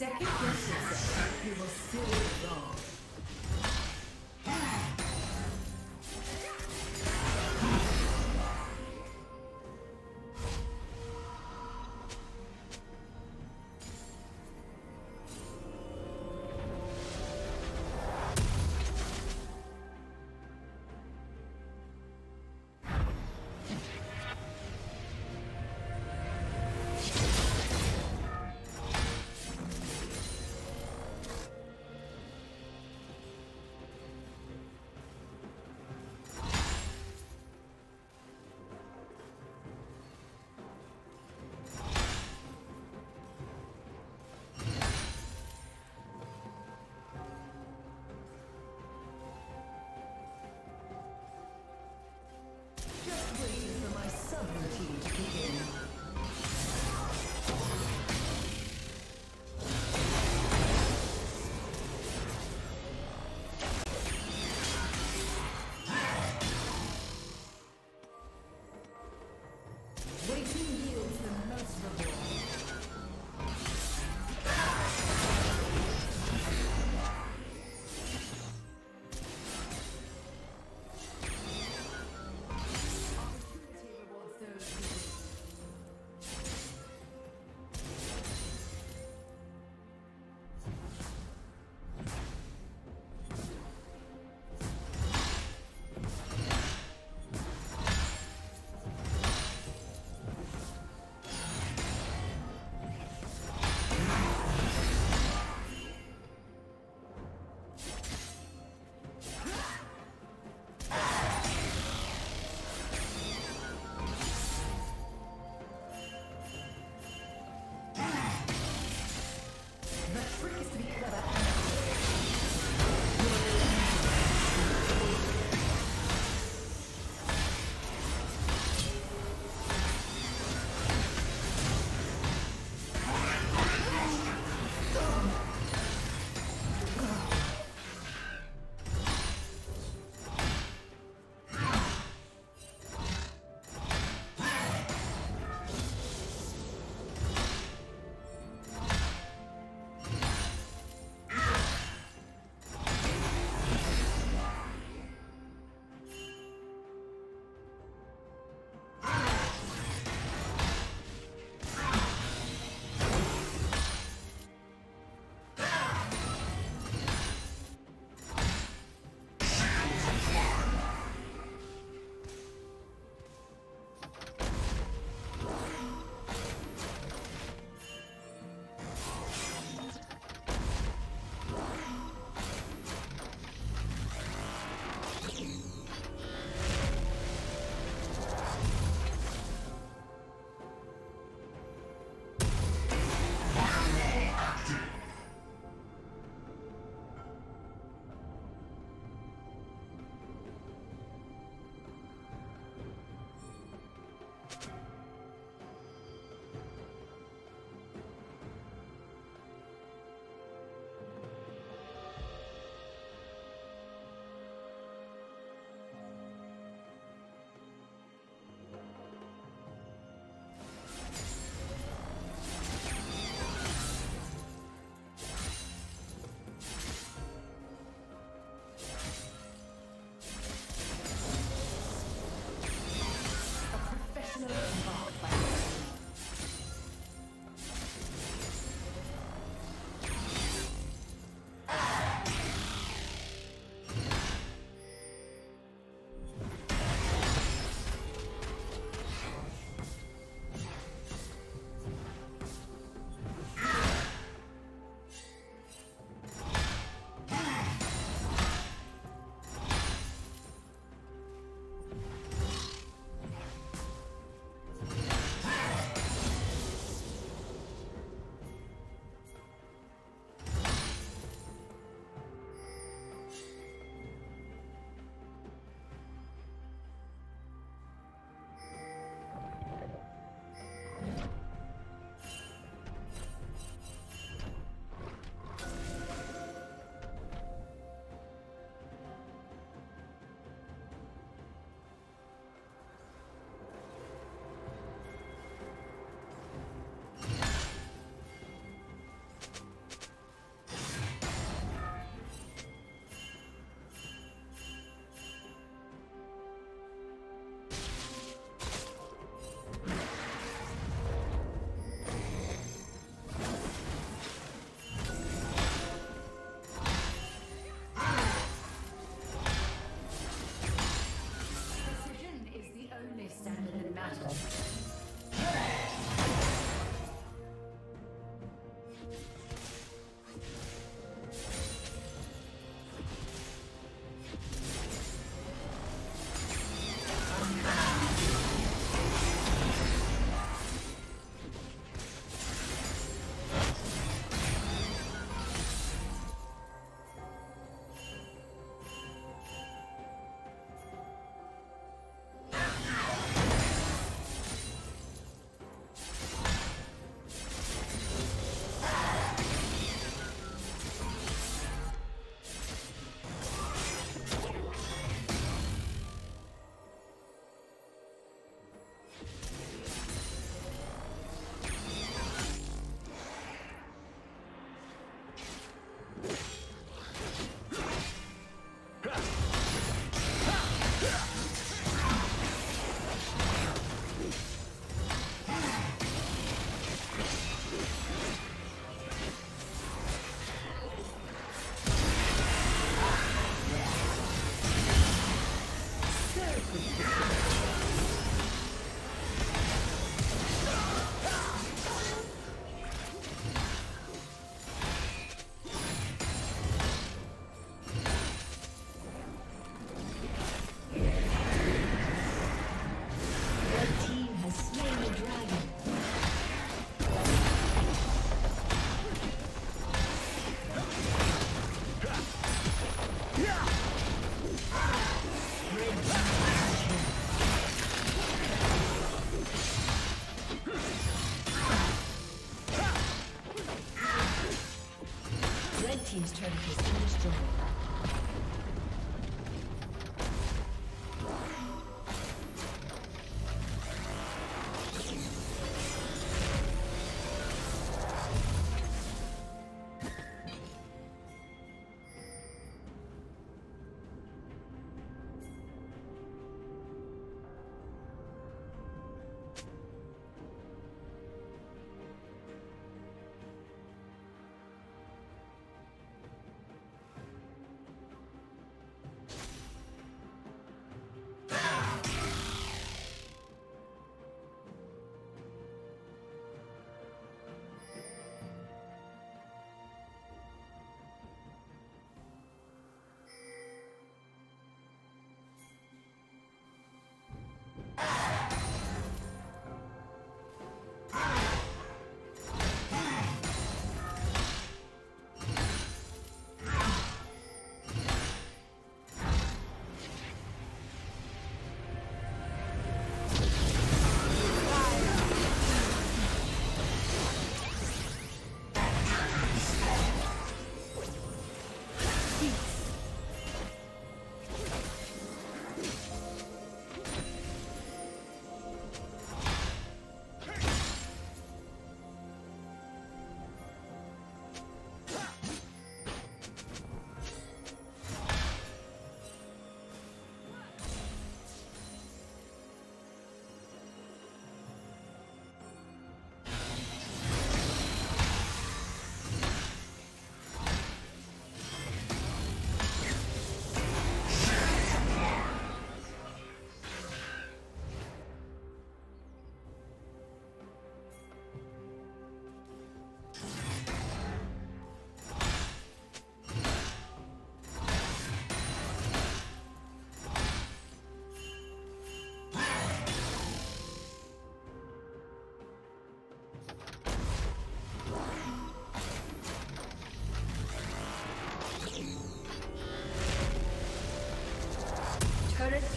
Second yourself. You will still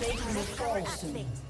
Plating will fall soon.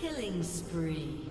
Killing spree.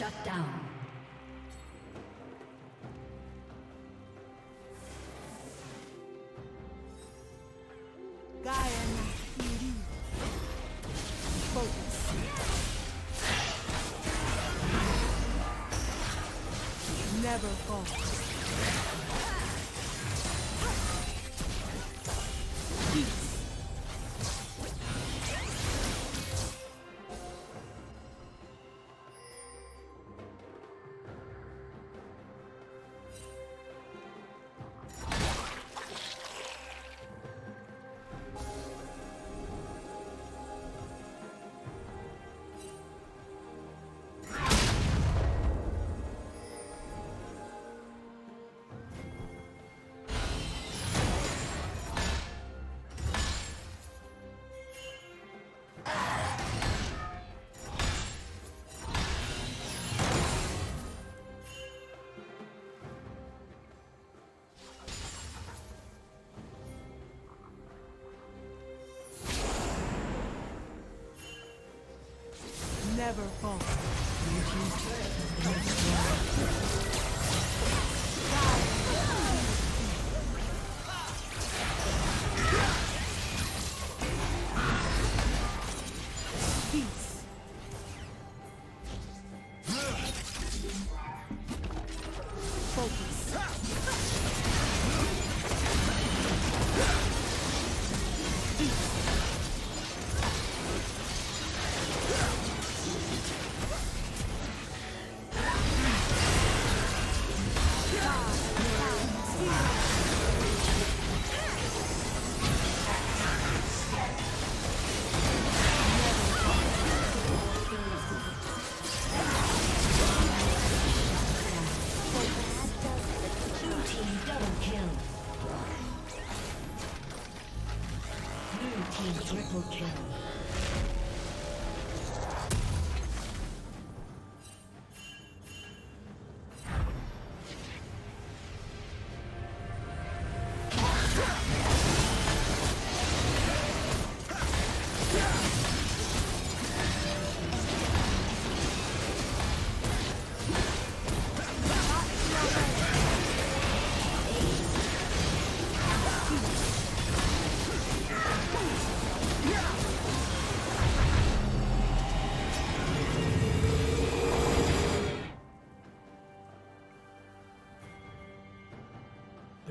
Shut down. Focus. Never fall. Never fall.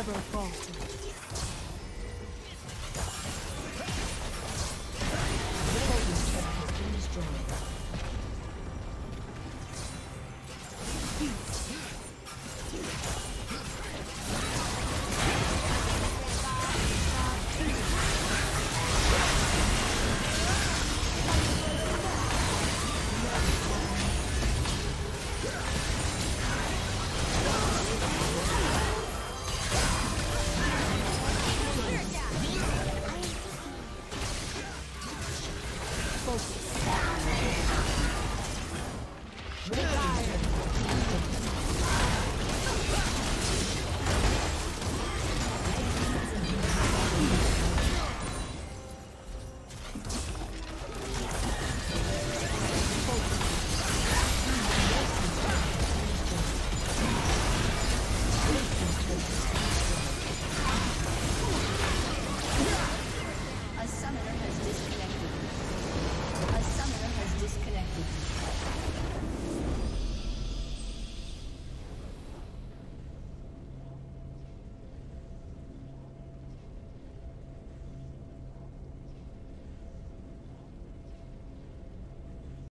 Never falter.